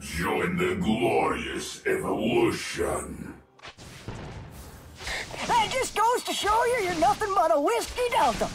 Join the glorious evolution. That just goes to show you you're nothing but a whiskey delta.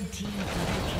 Red team.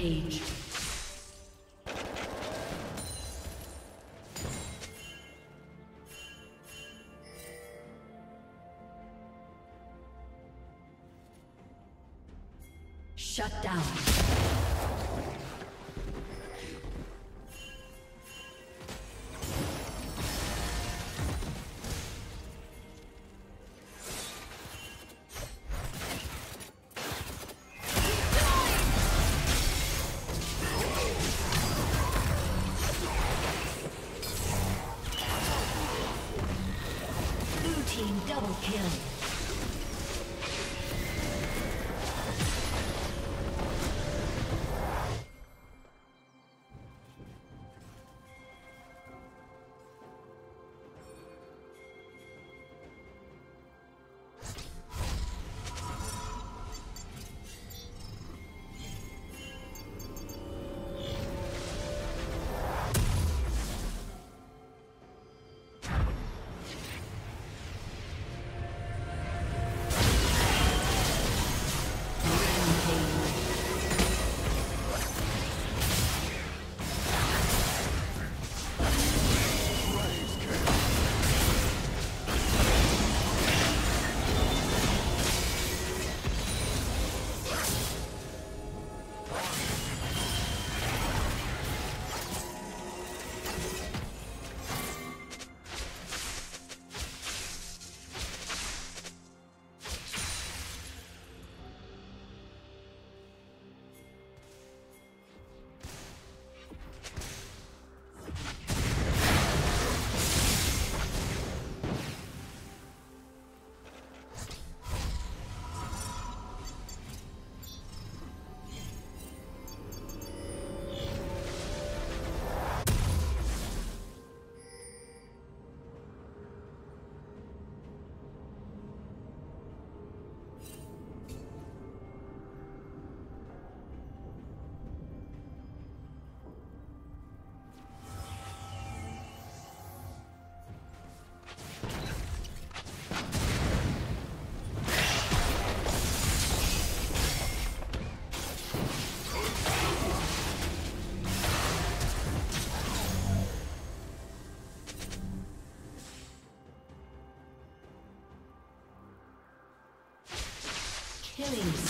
Rampage. Shut down. Killing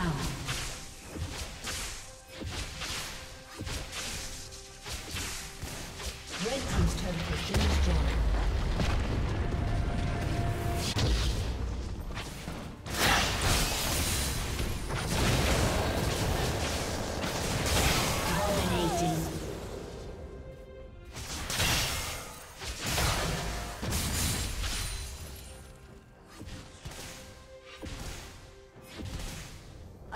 Down.